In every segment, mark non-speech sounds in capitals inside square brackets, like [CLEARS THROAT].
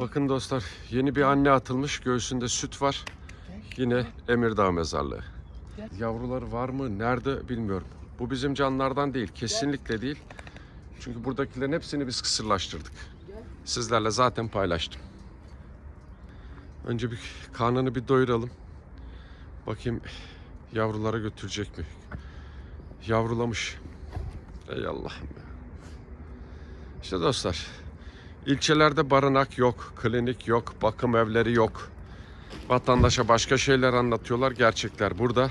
Bakın dostlar yeni bir anne atılmış. Göğsünde süt var. Yine Emirdağ mezarlığı. Yavruları var mı? Nerede bilmiyorum. Bu bizim canlardan değil. Kesinlikle değil. Çünkü buradakilerin hepsini biz kısırlaştırdık. Sizlerle zaten paylaştım. Önce bir karnını bir doyuralım. Bakayım yavrulara götürecek mi? Yavrulamış. Ey Allah'ım. İşte dostlar ilçelerde barınak yok, klinik yok, bakım evleri yok. Vatandaşa başka şeyler anlatıyorlar. Gerçekler burada.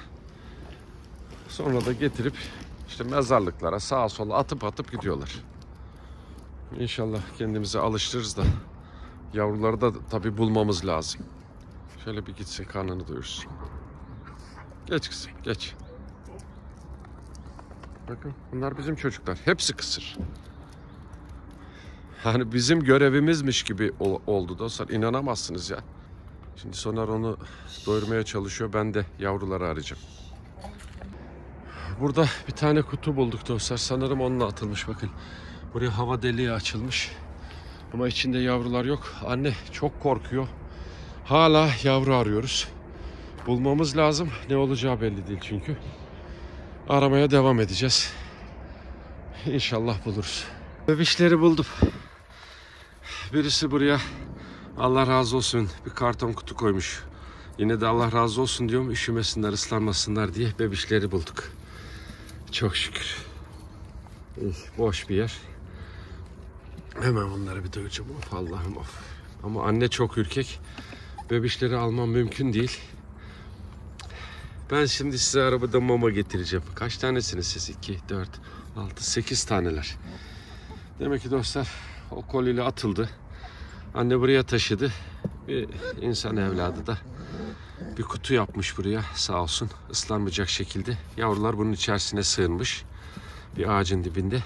Sonra da getirip işte mezarlıklara sağa sola atıp atıp gidiyorlar. İnşallah kendimizi alıştırırız da yavruları da tabi bulmamız lazım. Şöyle bir gitsin karnını doyursun. Geç kızım geç. Bakın bunlar bizim çocuklar. Hepsi kısır. Hani bizim görevimizmiş gibi ol- oldu dostlar. İnanamazsınız ya. Şimdi Soner onu doyurmaya çalışıyor. Ben de yavruları arayacağım. Burada bir tane kutu bulduk dostlar. Sanırım onunla atılmış bakın. Buraya hava deliği açılmış. Ama içinde yavrular yok. Anne çok korkuyor. Hala yavru arıyoruz. Bulmamız lazım. Ne olacağı belli değil çünkü. Aramaya devam edeceğiz. İnşallah buluruz. Bebişleri buldum. Birisi buraya Allah razı olsun bir karton kutu koymuş. Yine de Allah razı olsun diyorum üşümesinler ıslanmasınlar diye bebişleri bulduk. Çok şükür. Boş bir yer. Hemen onları bir döveceğim. Of Allah'ım of. Ama anne çok ürkek. Bebişleri almam mümkün değil. Ben şimdi size arabada mama getireceğim. Kaç tanesiniz siz? 2, 4, 6, 8 taneler. Demek ki dostlar o koliyle atıldı. Anne buraya taşıdı. Bir insan evladı da bir kutu yapmış buraya sağ olsun ıslanmayacak şekilde. Yavrular bunun içerisine sığınmış. Bir ağacın dibinde.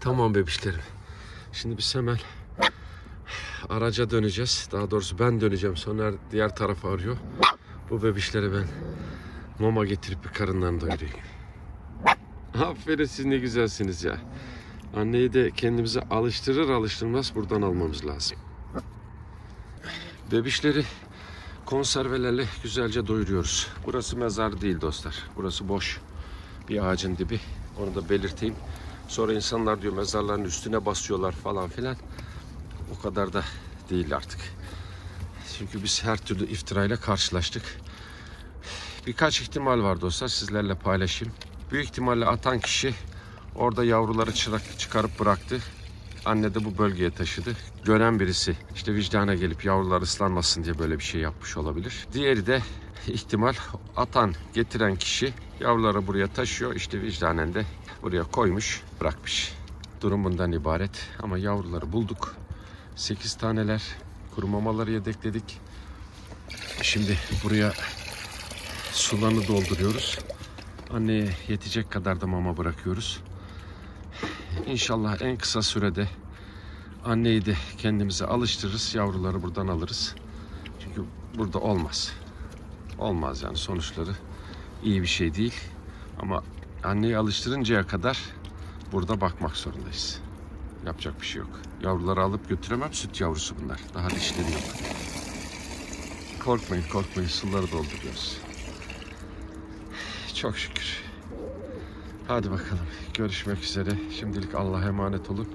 Tamam bebişlerim. Şimdi biz hemen araca döneceğiz. Daha doğrusu ben döneceğim. Soner diğer tarafa arıyor. Bu bebişlere ben mama getirip bir karınlarını doyurayım. Aferin siz ne güzelsiniz ya. Anneyi de kendimize alıştırır alıştırmaz buradan almamız lazım. Bebişleri konservelerle güzelce doyuruyoruz. Burası mezar değil dostlar. Burası boş bir ağacın dibi. Onu da belirteyim. Sonra insanlar diyor mezarların üstüne basıyorlar falan filan. O kadar da değil artık. Çünkü biz her türlü iftirayla karşılaştık. Birkaç ihtimal var dostlar sizlerle paylaşayım. Büyük ihtimalle atan kişi orada yavruları çırak çıkarıp bıraktı. Anne de bu bölgeye taşıdı. Gören birisi işte vicdana gelip yavrular ıslanmasın diye böyle bir şey yapmış olabilir. Diğeri de ihtimal atan getiren kişi yavruları buraya taşıyor. İşte vicdanen de buraya koymuş bırakmış. Durum bundan ibaret ama yavruları bulduk. 8 taneler kuru mamaları yedekledik. Şimdi buraya sularını dolduruyoruz. Anneye yetecek kadar da mama bırakıyoruz. İnşallah en kısa sürede anneyi de kendimize alıştırırız. Yavruları buradan alırız. Çünkü burada olmaz. Olmaz yani sonuçları iyi bir şey değil. Ama anneyi alıştırıncaya kadar burada bakmak zorundayız. Yapacak bir şey yok. Yavruları alıp götüremem. Süt yavrusu bunlar. Daha dişleri yok. Korkmayın korkmayın. Suları dolduruyoruz. Çok şükür. Hadi bakalım. Görüşmek üzere. Şimdilik Allah'a emanet olun.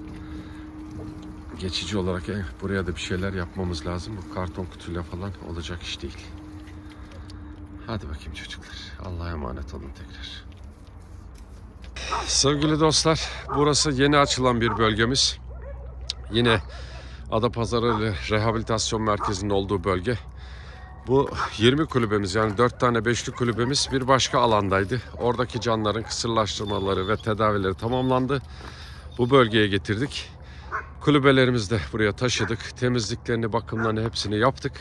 Geçici olarak eh, buraya da bir şeyler yapmamız lazım. Bu karton kutuyla falan olacak iş değil. Hadi bakayım çocuklar. Allah'a emanet olun tekrar. Sevgili dostlar, burası yeni açılan bir bölgemiz. Yine Adapazarı Rehabilitasyon Merkezi'nin olduğu bölge. Bu 20 kulübemiz yani 4 tane beşli kulübemiz bir başka alandaydı. Oradaki canların kısırlaştırmaları ve tedavileri tamamlandı. Bu bölgeye getirdik. Kulübelerimizi de buraya taşıdık. Temizliklerini, bakımlarını hepsini yaptık.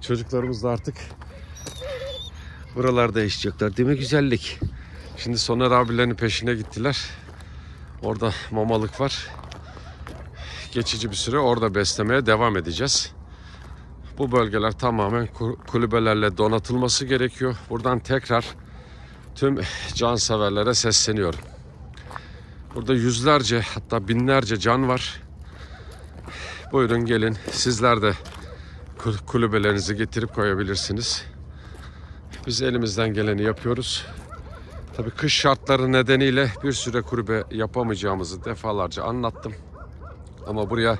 Çocuklarımız da artık buralarda yaşayacaklar. Değil mi güzellik? Şimdi Soner abilerinin peşine gittiler. Orada mamalık var. Geçici bir süre orada beslemeye devam edeceğiz. Bu bölgeler tamamen ku- kulübelerle donatılması gerekiyor. Buradan tekrar tüm canseverlere sesleniyorum. Burada yüzlerce hatta binlerce can var. Buyurun gelin. Sizler de kul- kulübelerinizi getirip koyabilirsiniz. Biz elimizden geleni yapıyoruz. Tabii kış şartları nedeniyle bir süre kulübe yapamayacağımızı defalarca anlattım. Ama buraya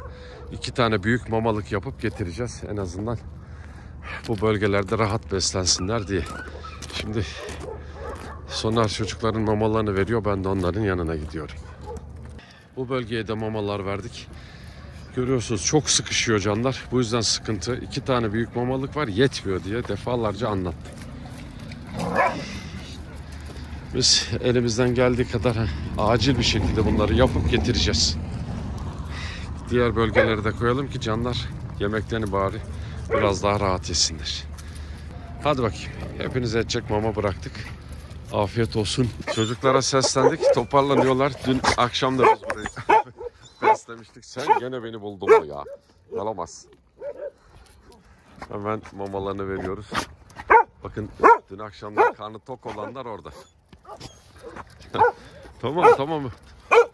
iki tane büyük mamalık yapıp getireceğiz en azından bu bölgelerde rahat beslensinler diye. Şimdi Soner çocukların mamalarını veriyor. Ben de onların yanına gidiyorum. Bu bölgeye de mamalar verdik. Görüyorsunuz çok sıkışıyor canlar. Bu yüzden sıkıntı. İki tane büyük mamalık var yetmiyor diye defalarca anlattım. Biz elimizden geldiği kadar acil bir şekilde bunları yapıp getireceğiz. Diğer bölgelere de koyalım ki canlar yemeklerini bari biraz daha rahat yesinler. Hadi bakayım. Hepinize edecek mama bıraktık. Afiyet olsun. Çocuklara seslendik. Toparlanıyorlar. Dün akşam da biz burayı [LAUGHS] beslemiştik. Sen gene beni buldun mu ya? Yalamaz. Hemen mamalarını veriyoruz. Bakın dün akşamdan karnı tok olanlar orada. [LAUGHS] tamam tamam.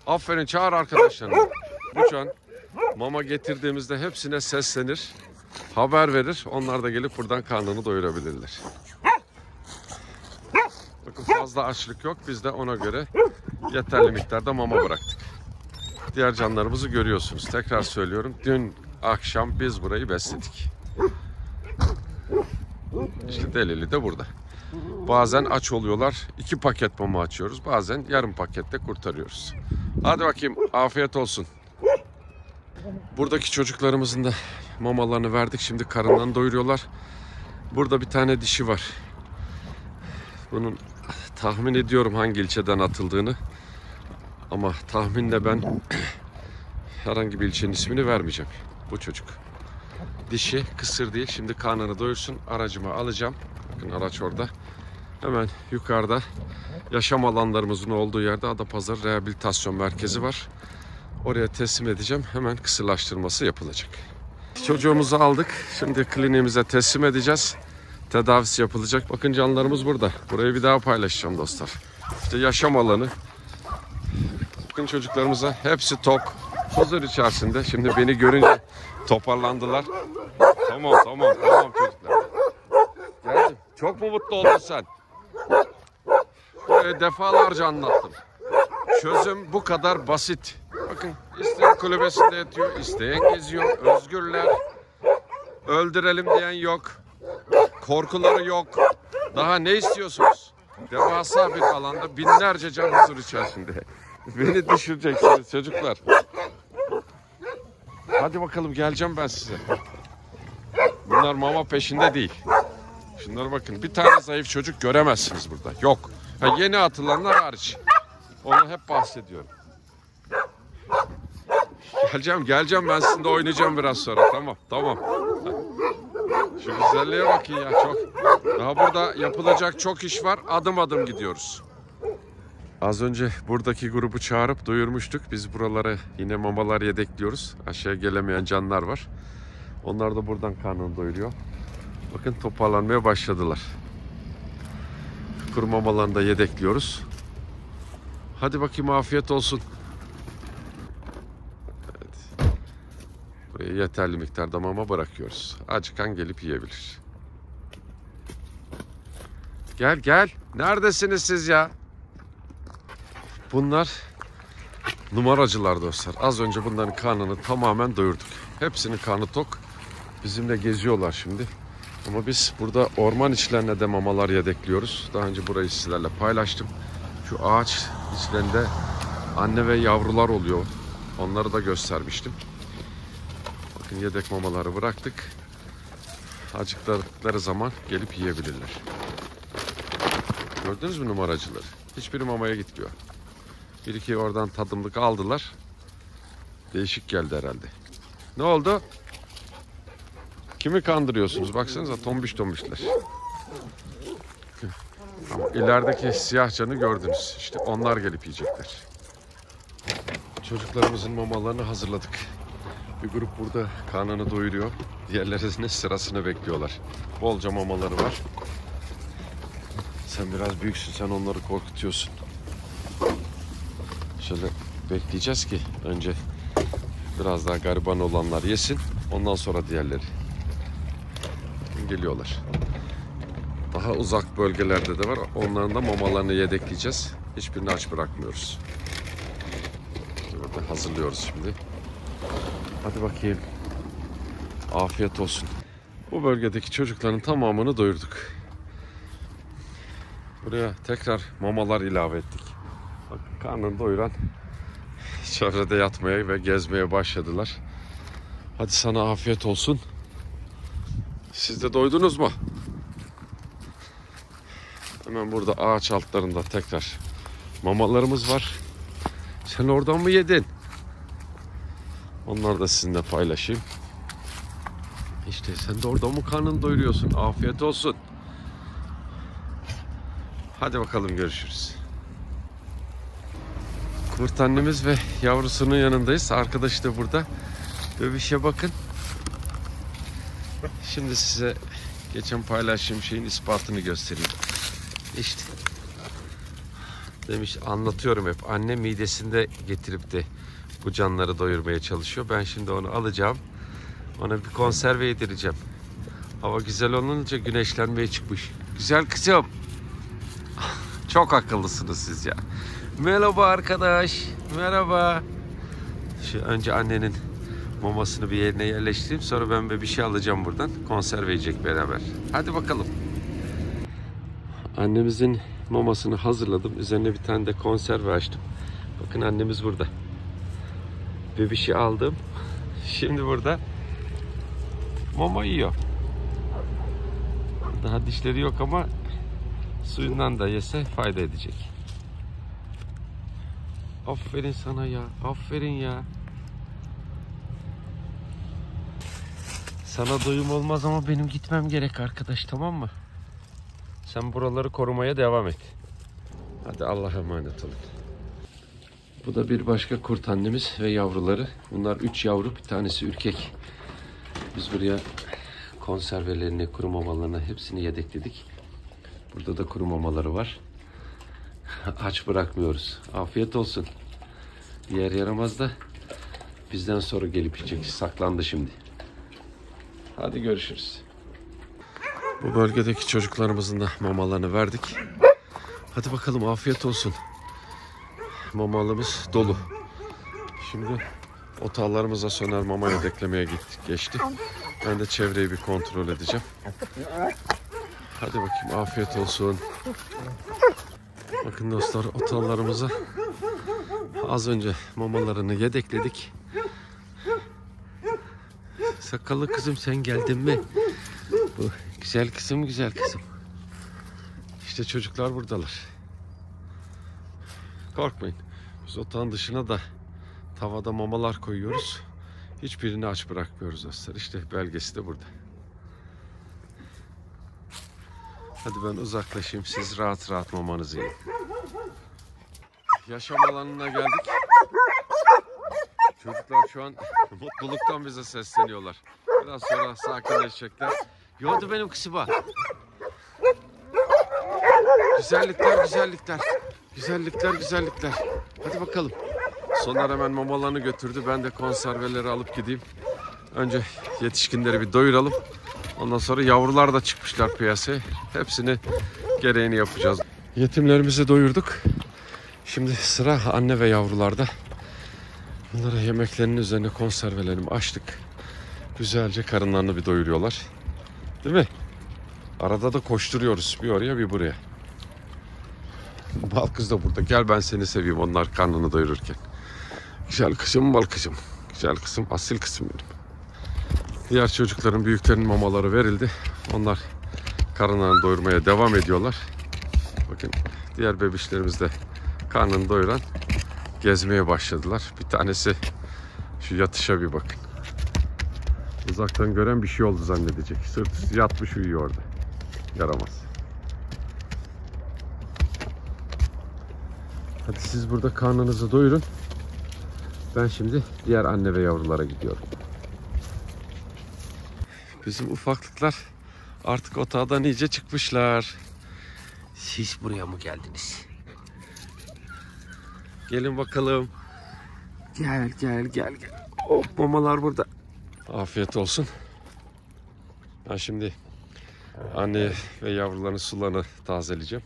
Aferin çağır arkadaşlarını. Lütfen mama getirdiğimizde hepsine seslenir. Haber verir. Onlar da gelip buradan karnını doyurabilirler. Bakın fazla açlık yok. Biz de ona göre yeterli miktarda mama bıraktık. Diğer canlarımızı görüyorsunuz. Tekrar söylüyorum. Dün akşam biz burayı besledik. İşte delili de burada. Bazen aç oluyorlar. iki paket mama açıyoruz. Bazen yarım pakette kurtarıyoruz. Hadi bakayım. Afiyet olsun. Buradaki çocuklarımızın da mamalarını verdik. Şimdi karınlarını doyuruyorlar. Burada bir tane dişi var. Bunun tahmin ediyorum hangi ilçeden atıldığını. Ama tahminle ben [CLEARS THROAT] herhangi bir ilçenin ismini vermeyeceğim. Bu çocuk. Dişi, kısır değil. Şimdi karnını doyursun. Aracımı alacağım. Bakın araç orada. Hemen yukarıda yaşam alanlarımızın olduğu yerde Adapazarı Rehabilitasyon Merkezi var. Oraya teslim edeceğim. Hemen kısırlaştırması yapılacak. Çocuğumuzu aldık. Şimdi kliniğimize teslim edeceğiz. Tedavisi yapılacak. Bakın canlarımız burada. Burayı bir daha paylaşacağım dostlar. İşte yaşam alanı. Bakın çocuklarımıza hepsi tok. Huzur içerisinde. Şimdi beni görünce toparlandılar. Tamam tamam tamam çocuklar. Geldim. Çok mu mutlu oldun sen? Burayı defalarca anlattım. Çözüm bu kadar basit. Bakın isteyen kulübesinde yatıyor, isteyen geziyor, özgürler. Öldürelim diyen yok. Korkuları yok. Daha ne istiyorsunuz? Devasa bir alanda binlerce can huzur içerisinde. Beni düşüreceksiniz çocuklar. Hadi bakalım geleceğim ben size. Bunlar mama peşinde değil. Şunlara bakın. Bir tane zayıf çocuk göremezsiniz burada. Yok. Ha, yeni atılanlar hariç. Onu hep bahsediyorum. Geleceğim, geleceğim ben sizinle oynayacağım biraz sonra. Tamam, tamam. Şu güzelliğe bakın ya çok. Daha burada yapılacak çok iş var. Adım adım gidiyoruz. Az önce buradaki grubu çağırıp duyurmuştuk. Biz buralara yine mamalar yedekliyoruz. Aşağıya gelemeyen canlar var. Onlar da buradan karnını doyuruyor. Bakın toparlanmaya başladılar. Kuru mamalarını da yedekliyoruz. Hadi bakayım afiyet olsun. Evet. Yeterli miktarda mama bırakıyoruz. Acıkan gelip yiyebilir. Gel gel. Neredesiniz siz ya? Bunlar numaracılar dostlar. Az önce bunların karnını tamamen doyurduk. Hepsinin karnı tok. Bizimle geziyorlar şimdi. Ama biz burada orman içlerine de mamalar yedekliyoruz. Daha önce burayı sizlerle paylaştım. Şu ağaç içlerinde anne ve yavrular oluyor. Onları da göstermiştim. Bakın yedek mamaları bıraktık. Acıkları zaman gelip yiyebilirler. Gördünüz mü numaracıları? Hiçbiri mamaya gitmiyor. Bir iki oradan tadımlık aldılar. Değişik geldi herhalde. Ne oldu? Kimi kandırıyorsunuz? Baksanıza tombiş tombişler. İlerideki siyah canı gördünüz. İşte onlar gelip yiyecekler. Çocuklarımızın mamalarını hazırladık. Bir grup burada karnını doyuruyor. Diğerleri de sırasını bekliyorlar. Bolca mamaları var. Sen biraz büyüksün. Sen onları korkutuyorsun. Şöyle bekleyeceğiz ki önce Biraz daha gariban olanlar yesin. Ondan sonra diğerleri. Geliyorlar. Daha uzak bölgelerde de var. Onların da mamalarını yedekleyeceğiz. Hiçbirini aç bırakmıyoruz. Burada hazırlıyoruz şimdi. Hadi bakayım. Afiyet olsun. Bu bölgedeki çocukların tamamını doyurduk. Buraya tekrar mamalar ilave ettik. Bak karnını doyuran çevrede yatmaya ve gezmeye başladılar. Hadi sana afiyet olsun. Siz de doydunuz mu? Hemen burada ağaç altlarında tekrar mamalarımız var. Sen oradan mı yedin? Onları da sizinle paylaşayım. İşte sen de oradan mı karnını doyuruyorsun? Afiyet olsun. Hadi bakalım görüşürüz. Kurt annemiz ve yavrusunun yanındayız. Arkadaş da burada. Bebişe bakın. Şimdi size geçen paylaştığım şeyin ispatını göstereyim. İşte. Demiş anlatıyorum hep. Anne midesinde getirip de bu canları doyurmaya çalışıyor. Ben şimdi onu alacağım. Ona bir konserve yedireceğim. Hava güzel olunca güneşlenmeye çıkmış. Güzel kızım. [LAUGHS] Çok akıllısınız siz ya. Merhaba arkadaş. Merhaba. Şu önce annenin mamasını bir yerine yerleştireyim. Sonra ben bir şey alacağım buradan. Konserve yiyecek beraber. Hadi bakalım. Annemizin mamasını hazırladım. Üzerine bir tane de konserve açtım. Bakın annemiz burada. Bebişi aldım. [LAUGHS] Şimdi burada mama yiyor. Daha dişleri yok ama suyundan da yese fayda edecek. Aferin sana ya. Aferin ya. Sana doyum olmaz ama benim gitmem gerek arkadaş tamam mı? Sen buraları korumaya devam et. Hadi Allah'a emanet olun. Bu da bir başka kurt annemiz ve yavruları. Bunlar üç yavru, bir tanesi ürkek. Biz buraya konservelerini, kuru mamalarını hepsini yedekledik. Burada da kuru mamaları var. [LAUGHS] Aç bırakmıyoruz. Afiyet olsun. Yer yaramaz da bizden sonra gelip yiyecek. Saklandı şimdi. Hadi görüşürüz. Bu bölgedeki çocuklarımızın da mamalarını verdik. Hadi bakalım afiyet olsun. Mamalımız dolu. Şimdi otağlarımıza söner mama yedeklemeye gittik, geçti. Ben de çevreyi bir kontrol edeceğim. Hadi bakayım afiyet olsun. Bakın dostlar otallarımıza az önce mamalarını yedekledik. Sakallı kızım sen geldin mi? Güzel kızım güzel kızım. İşte çocuklar buradalar. Korkmayın. Biz otağın dışına da tavada mamalar koyuyoruz. Hiçbirini aç bırakmıyoruz dostlar. İşte belgesi de burada. Hadi ben uzaklaşayım. Siz rahat rahat mamanızı yiyin. Yaşam alanına geldik. Çocuklar şu an mutluluktan bize sesleniyorlar. Biraz sonra sakinleşecekler. Yoldu benim kısıma. Güzellikler, güzellikler. Güzellikler, güzellikler. Hadi bakalım. Soner hemen mamalarını götürdü. Ben de konserveleri alıp gideyim. Önce yetişkinleri bir doyuralım. Ondan sonra yavrular da çıkmışlar piyasaya. Hepsini gereğini yapacağız. Yetimlerimizi doyurduk. Şimdi sıra anne ve yavrularda. Bunlara yemeklerinin üzerine konservelerimi açtık. Güzelce karınlarını bir doyuruyorlar. Değil mi? Arada da koşturuyoruz. Bir oraya bir buraya. Bal kız da burada. Gel ben seni seveyim onlar karnını doyururken. Güzel kızım, bal kızım. Güzel kızım, asil kızım benim. Diğer çocukların büyüklerinin mamaları verildi. Onlar karınlarını doyurmaya devam ediyorlar. Bakın diğer bebişlerimiz de karnını doyuran gezmeye başladılar. Bir tanesi şu yatışa bir bakın. Uzaktan gören bir şey oldu zannedecek. Sırt üstü yatmış uyuyor orada. Yaramaz. Hadi siz burada karnınızı doyurun. Ben şimdi diğer anne ve yavrulara gidiyorum. Bizim ufaklıklar artık otağdan iyice çıkmışlar. Siz buraya mı geldiniz? Gelin bakalım. Gel gel gel gel. Oh mamalar burada. Afiyet olsun. Ben şimdi anne ve yavruların sularını tazeleyeceğim.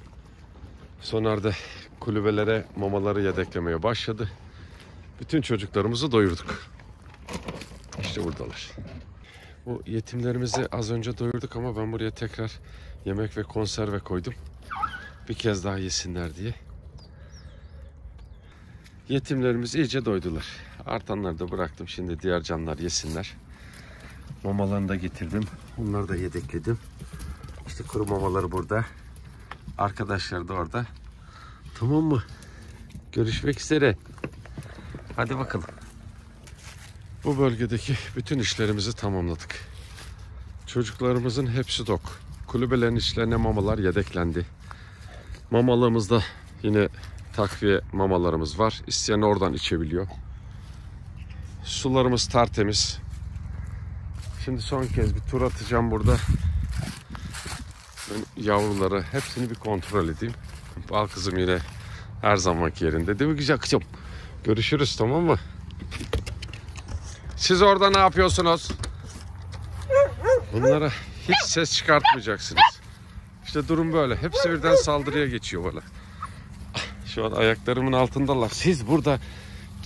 Soner de kulübelere mamaları yedeklemeye başladı. Bütün çocuklarımızı doyurduk. İşte buradalar. Bu yetimlerimizi az önce doyurduk ama ben buraya tekrar yemek ve konserve koydum. Bir kez daha yesinler diye. Yetimlerimiz iyice doydular. Artanları da bıraktım. Şimdi diğer canlar yesinler. Mamalarını da getirdim. Onları da yedekledim. İşte kuru mamaları burada. Arkadaşlar da orada. Tamam mı? Görüşmek üzere. Hadi bakalım. Bu bölgedeki bütün işlerimizi tamamladık. Çocuklarımızın hepsi dok. Kulübelerin içlerine mamalar yedeklendi. Mamalığımızda yine takviye mamalarımız var. İsteyen oradan içebiliyor. Sularımız tertemiz. Şimdi son kez bir tur atacağım burada. Ben yavruları hepsini bir kontrol edeyim. Bal kızım yine her zamanki yerinde değil mi güzel kızım? Görüşürüz tamam mı? Siz orada ne yapıyorsunuz? Bunlara hiç ses çıkartmayacaksınız. İşte durum böyle. Hepsi birden saldırıya geçiyor bana. Şu an ayaklarımın altındalar. Siz burada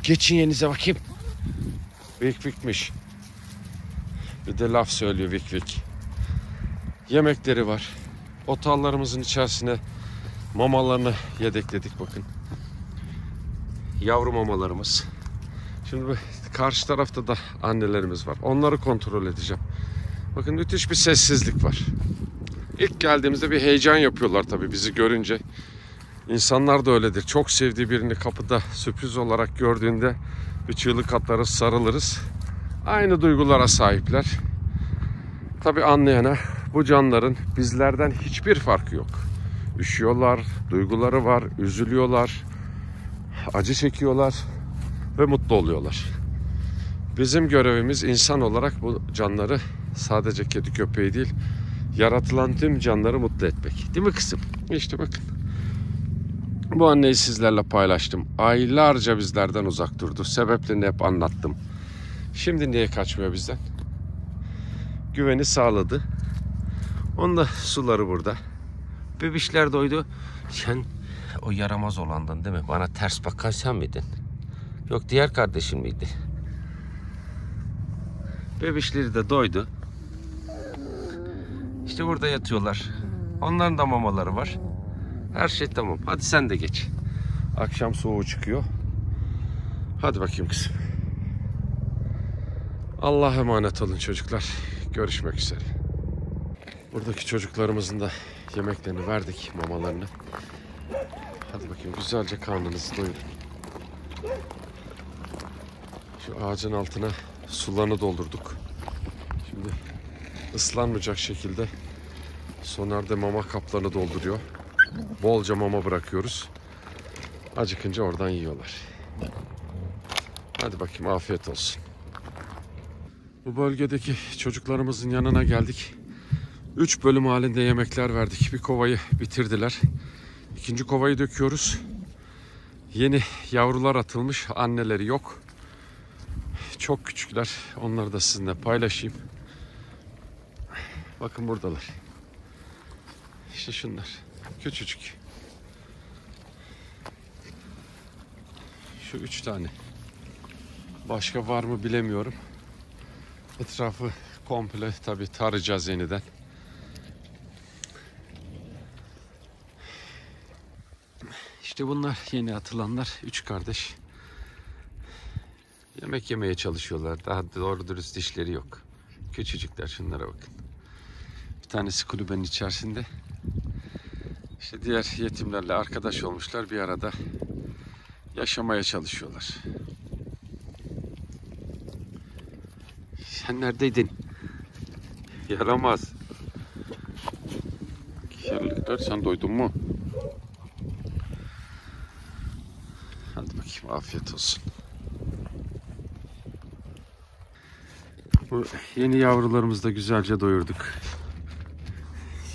geçin yerinize bakayım. Vik vikmiş. Bir de laf söylüyor vik vik. Yemekleri var. Otallarımızın içerisine mamalarını yedekledik bakın. Yavru mamalarımız. Şimdi karşı tarafta da annelerimiz var. Onları kontrol edeceğim. Bakın müthiş bir sessizlik var. İlk geldiğimizde bir heyecan yapıyorlar tabii bizi görünce. İnsanlar da öyledir. Çok sevdiği birini kapıda sürpriz olarak gördüğünde bir çığlık atarız, sarılırız. Aynı duygulara sahipler. Tabii anlayana bu canların bizlerden hiçbir farkı yok. Üşüyorlar, duyguları var, üzülüyorlar, acı çekiyorlar ve mutlu oluyorlar. Bizim görevimiz insan olarak bu canları sadece kedi köpeği değil, yaratılan tüm canları mutlu etmek. Değil mi kızım? İşte bakın. Bu anneyi sizlerle paylaştım. Aylarca bizlerden uzak durdu. Sebeplerini hep anlattım. Şimdi niye kaçmıyor bizden? Güveni sağladı. Onun da suları burada. Bebişler doydu. Sen o yaramaz olandın değil mi? Bana ters bakan sen miydin? Yok diğer kardeşin miydi? Bebişleri de doydu. İşte burada yatıyorlar. Onların da mamaları var. Her şey tamam. Hadi sen de geç. Akşam soğuğu çıkıyor. Hadi bakayım kızım. Allah'a emanet olun çocuklar. Görüşmek üzere. Buradaki çocuklarımızın da yemeklerini verdik, mamalarını. Hadi bakayım güzelce karnınızı doyurun. Şu ağacın altına sularını doldurduk. Şimdi ıslanmayacak şekilde Soner mama kaplarını dolduruyor. Bolca mama bırakıyoruz. Acıkınca oradan yiyorlar. Hadi bakayım afiyet olsun. Bu bölgedeki çocuklarımızın yanına geldik. Üç bölüm halinde yemekler verdik. Bir kovayı bitirdiler. İkinci kovayı döküyoruz. Yeni yavrular atılmış. Anneleri yok. Çok küçükler. Onları da sizinle paylaşayım. Bakın buradalar. İşte şunlar. Küçücük. Şu üç tane. Başka var mı bilemiyorum. Etrafı komple tabi tarayacağız yeniden. İşte bunlar yeni atılanlar. Üç kardeş. Yemek yemeye çalışıyorlar. Daha doğru dürüst dişleri yok. Küçücükler şunlara bakın. Bir tanesi kulübenin içerisinde. İşte diğer yetimlerle arkadaş olmuşlar bir arada yaşamaya çalışıyorlar. Sen neredeydin? Yaramaz. Kişerlikler sen doydun mu? Hadi bakayım afiyet olsun. Bu yeni yavrularımızı da güzelce doyurduk.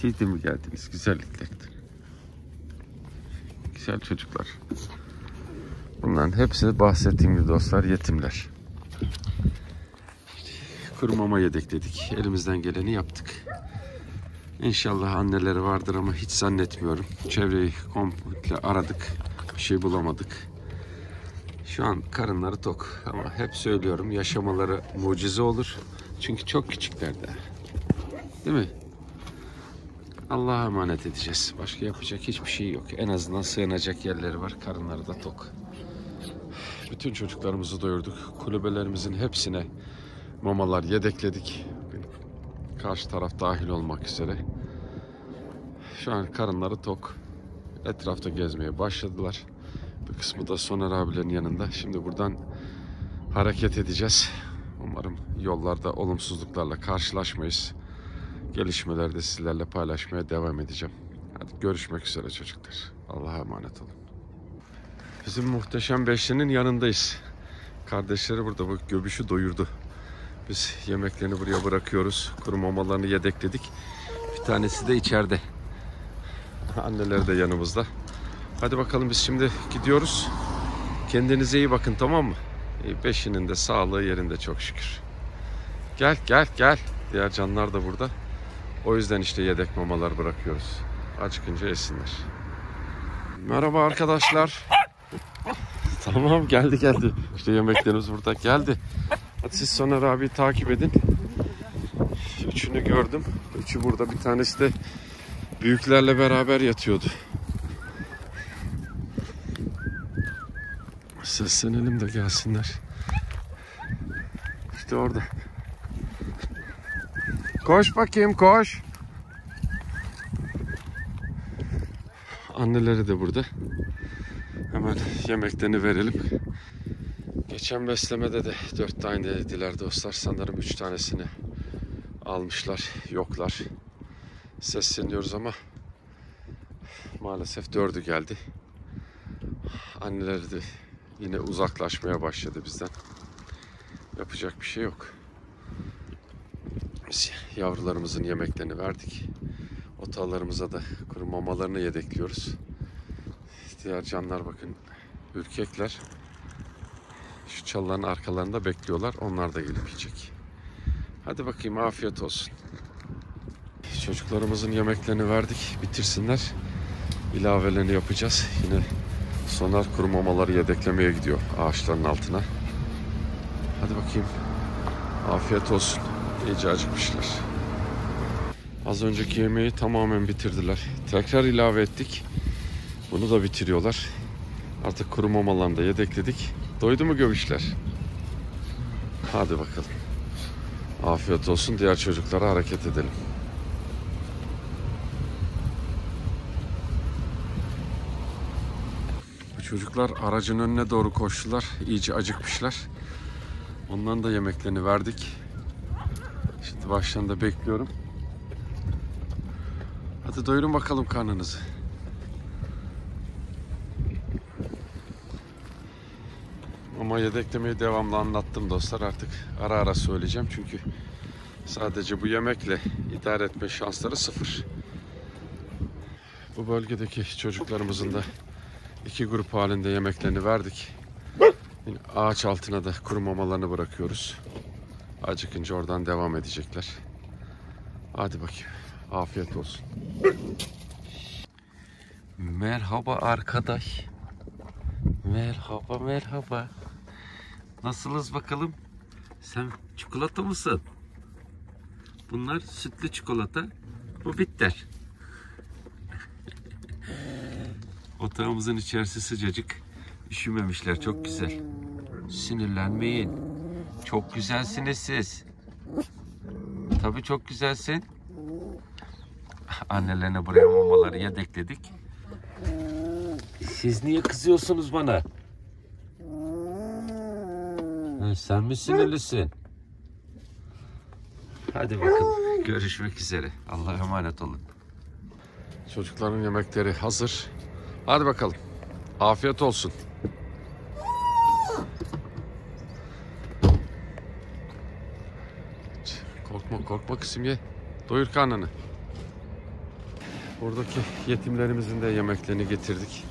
Şimdi mi geldiniz güzellikler? Güzel çocuklar. Bunların hepsi bahsettiğim gibi dostlar yetimler. Kuru mama yedekledik. Elimizden geleni yaptık. İnşallah anneleri vardır ama hiç zannetmiyorum. Çevreyi komple aradık. Bir şey bulamadık. Şu an karınları tok ama hep söylüyorum yaşamaları mucize olur. Çünkü çok küçükler daha. Değil mi? Allah'a emanet edeceğiz. Başka yapacak hiçbir şey yok. En azından sığınacak yerleri var. Karınları da tok. Bütün çocuklarımızı doyurduk. Kulübelerimizin hepsine mamalar yedekledik. Karşı taraf dahil olmak üzere. Şu an karınları tok. Etrafta gezmeye başladılar. Bir kısmı da Soner abilerin yanında. Şimdi buradan hareket edeceğiz. Umarım yollarda olumsuzluklarla karşılaşmayız. Gelişmeleri de sizlerle paylaşmaya devam edeceğim. Hadi görüşmek üzere çocuklar. Allah'a emanet olun. Bizim muhteşem beşlinin yanındayız. Kardeşleri burada bu göbüşü doyurdu. Biz yemeklerini buraya bırakıyoruz. Kuru mamalarını yedekledik. Bir tanesi de içeride. Anneleri de yanımızda. Hadi bakalım biz şimdi gidiyoruz. Kendinize iyi bakın tamam mı? Beşinin de sağlığı yerinde çok şükür. Gel gel gel. Diğer canlar da burada. O yüzden işte yedek mamalar bırakıyoruz. Acıkınca yesinler. Merhaba arkadaşlar. Tamam geldi geldi. İşte yemeklerimiz burada geldi. Siz Soner abi takip edin. Üçünü gördüm. Üçü burada. Bir tanesi de büyüklerle beraber yatıyordu. Seslenelim de gelsinler. İşte orada. Koş bakayım koş. Anneleri de burada. Hemen yemeklerini verelim. Geçen beslemede de dört tane yediler dostlar. Sanırım üç tanesini almışlar. Yoklar. Sesleniyoruz ama maalesef dördü geldi. Anneleri de yine uzaklaşmaya başladı bizden. Yapacak bir şey yok. Biz yavrularımızın yemeklerini verdik. Otalarımıza da kuru mamalarını yedekliyoruz. Diğer canlar bakın ürkekler. Şu çalıların arkalarında bekliyorlar. Onlar da gelip yiyecek. Hadi bakayım afiyet olsun. Çocuklarımızın yemeklerini verdik. Bitirsinler. İlavelerini yapacağız. Yine Soner kuru mamaları yedeklemeye gidiyor ağaçların altına. Hadi bakayım. Afiyet olsun. İyice acıkmışlar. Az önceki yemeği tamamen bitirdiler. Tekrar ilave ettik. Bunu da bitiriyorlar. Artık kuru mamalarını da yedekledik. Doydu mu göbüşler? Hadi bakalım. Afiyet olsun. Diğer çocuklara hareket edelim. Çocuklar aracın önüne doğru koştular. İyice acıkmışlar. Onların da yemeklerini verdik. Şimdi başlarında bekliyorum. Hadi doyurun bakalım karnınızı. Yedeklemeyi devamlı anlattım dostlar. Artık ara ara söyleyeceğim çünkü sadece bu yemekle idare etme şansları sıfır. Bu bölgedeki çocuklarımızın da iki grup halinde yemeklerini verdik. Yine ağaç altına da kuru mamalarını bırakıyoruz. Acıkınca oradan devam edecekler. Hadi bakayım. Afiyet olsun. Merhaba arkadaş. Merhaba merhaba. Nasılız bakalım? Sen çikolata mısın? Bunlar sütlü çikolata. Bu bitter. [LAUGHS] Otağımızın içerisi sıcacık. Üşümemişler. Çok güzel. Sinirlenmeyin. Çok güzelsiniz siz. Tabii çok güzelsin. Annelerine buraya mamaları yedekledik. Siz niye kızıyorsunuz bana? Ha, sen mi sinirlisin? Hadi bakalım. Görüşmek üzere. Allah'a emanet olun. Çocukların yemekleri hazır. Hadi bakalım. Afiyet olsun. Korkma korkma kızım ye. Doyur karnını. Buradaki yetimlerimizin de yemeklerini getirdik.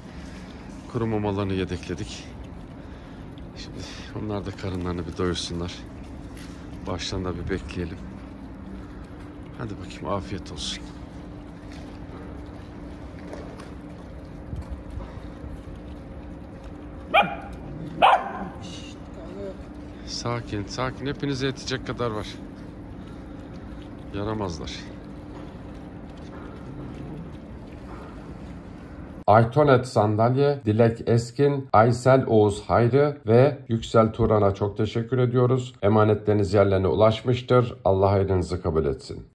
Kuru mamalarını yedekledik. Onlar da karınlarını bir doyursunlar. Baştan bir bekleyelim. Hadi bakayım afiyet olsun. Sakin, sakin. Hepinize yetecek kadar var. Yaramazlar. Aytonet Sandalye, Dilek Eskin, Aysel Oğuz Hayrı ve Yüksel Turan'a çok teşekkür ediyoruz. Emanetleriniz yerlerine ulaşmıştır. Allah hayrınızı kabul etsin.